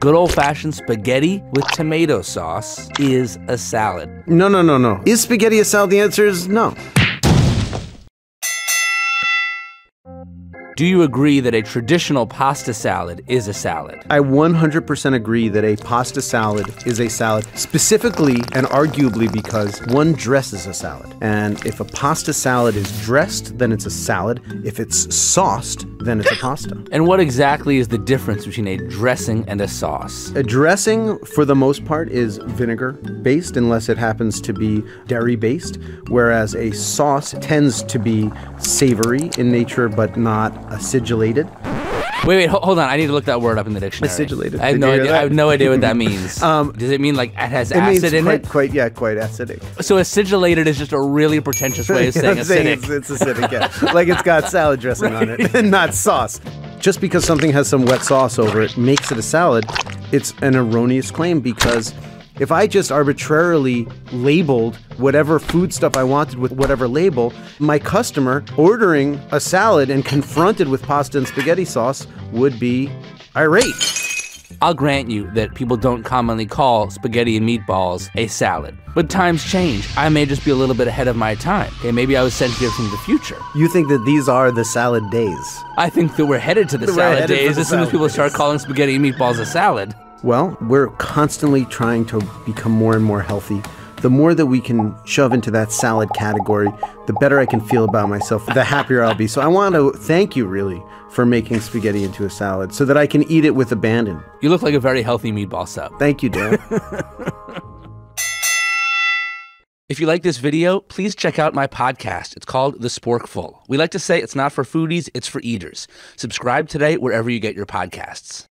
Good old fashioned spaghetti with tomato sauce is a salad. No, no, no, no. Is spaghetti a salad? The answer is no. Do you agree that a traditional pasta salad is a salad? I 100% agree that a pasta salad is a salad, specifically and arguably because one dresses a salad. And if a pasta salad is dressed, then it's a salad. If it's sauced, then it's a pasta. And what exactly is the difference between a dressing and a sauce? A dressing, for the most part, is vinegar based, unless it happens to be dairy based, whereas a sauce tends to be savory in nature but not acidulated. Wait, wait, ho- hold on. I need to look that word up in the dictionary. Acidulated. I have Did no you hear idea. I that? have no idea what that means. Um, Does it mean like it has It means acid in quite, it? quite, yeah, quite acidic. So acidulated is just a really pretentious way of saying I'm saying acidic. It's, it's acidic, yeah. like it's got salad dressing on it and not sauce. Just because something has some wet sauce over it makes it a salad, it's an erroneous claim because if I just arbitrarily labeled whatever food stuff I wanted with whatever label, my customer ordering a salad and confronted with pasta and spaghetti sauce would be irate. I'll grant you that people don't commonly call spaghetti and meatballs a salad. But times change. I may just be a little bit ahead of my time. Okay, maybe I was sent here from the future. You think that these are the salad days? I think that we're headed to the We're salad days the as soon as people days. start calling spaghetti and meatballs a salad. Well, we're constantly trying to become more and more healthy. The more that we can shove into that salad category, the better I can feel about myself, the happier I'll be. So I want to thank you really for making spaghetti into a salad so that I can eat it with abandon. You look like a very healthy meatball sub. Thank you, Dan. If you like this video, please check out my podcast. It's called The Sporkful. We like to say it's not for foodies, it's for eaters. Subscribe today wherever you get your podcasts.